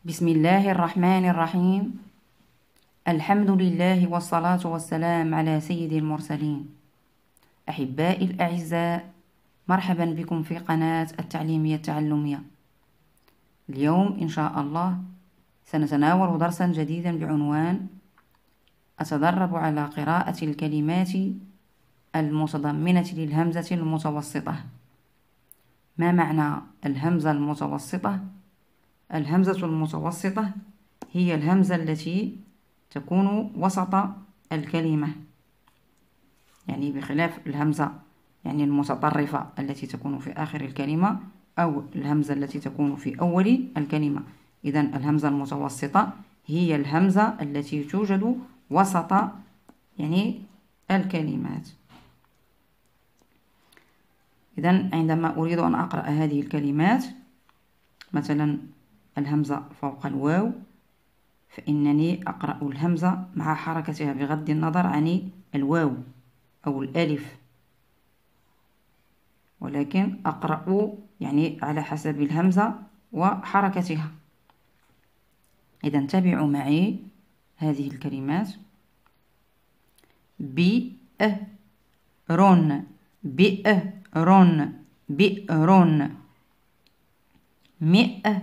بسم الله الرحمن الرحيم. الحمد لله والصلاة والسلام على سيد المرسلين. أحبائي الأعزاء مرحبا بكم في قناة التعليمية التعلمية. اليوم إن شاء الله سنتناول درسا جديدا بعنوان أتدرب على قراءة الكلمات المتضمنة للهمزة المتوسطة. ما معنى الهمزة المتوسطة؟ الهمزة المتوسطة هي الهمزة التي تكون وسط الكلمة. يعني بخلاف الهمزة يعني المتطرفة التي تكون في آخر الكلمة أو الهمزة التي تكون في أول الكلمة. إذا الهمزة المتوسطة هي الهمزة التي توجد وسط يعني الكلمات. إذا عندما أريد أن أقرأ هذه الكلمات مثلا الهمزة فوق الواو فإنني أقرأ الهمزة مع حركتها بغض النظر عن الواو أو الألف. ولكن أقرأ يعني على حسب الهمزة وحركتها. إذا انتبعوا معي هذه الكلمات. بئر بئر بئر مئة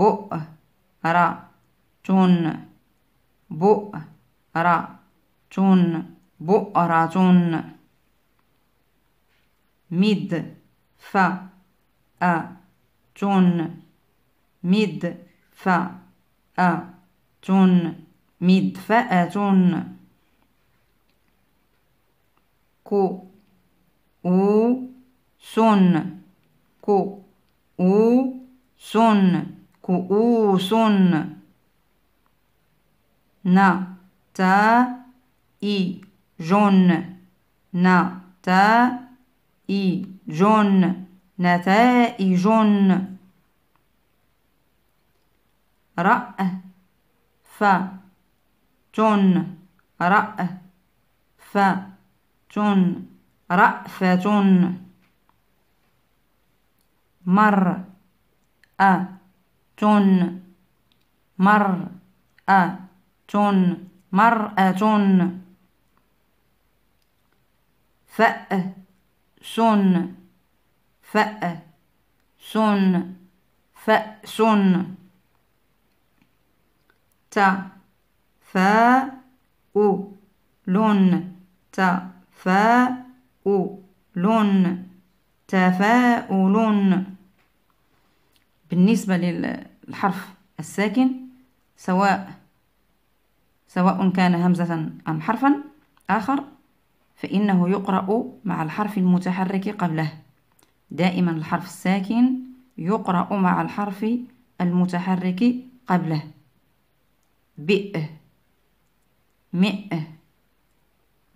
لون سائي لون سائل بؤرة بؤرة بؤرة مد ف أ تون مد ف أ تون مدفأة كو أو سن. كو أو سن. كؤوس نتائج رأ ف جن. رأ ف جن. رأفة مر أ مرأة مرأة فأ سن فأ سن فأس تا فا أو لن تا فا أو لن تفاؤل بالنسبة للحرف الساكن سواء سواء كان همزة أم حرفا آخر فإنه يقرأ مع الحرف المتحرك قبله. دائما الحرف الساكن يقرأ مع الحرف المتحرك قبله. بئ مئ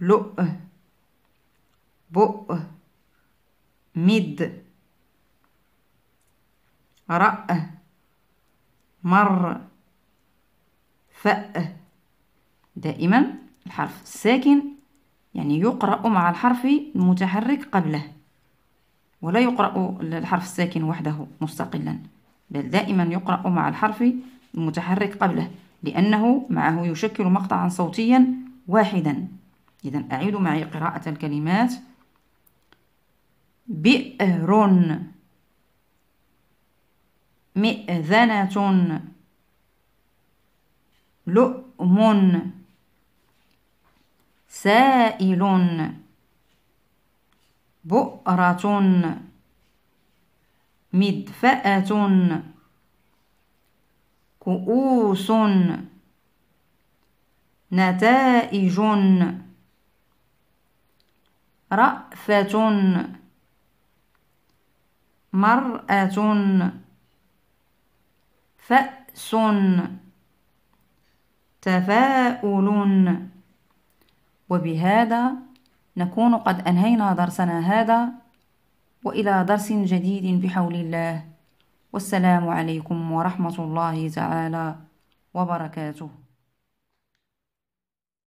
لؤ بؤ مد. رأ مر فأ دائما الحرف الساكن يعني يقرأ مع الحرف المتحرك قبله ولا يقرأ الحرف الساكن وحده مستقلا بل دائما يقرأ مع الحرف المتحرك قبله لأنه معه يشكل مقطعا صوتيا واحدا. إذا أعيد معي قراءة الكلمات. بئر مئذنة. لؤم سائل. بؤرة مدفأة. كؤوس نتائج. رأفة. مرأة. فأس تفاؤل وبهذا نكون قد أنهينا درسنا هذا وإلى درس جديد بحول الله. والسلام عليكم ورحمة الله تعالى وبركاته.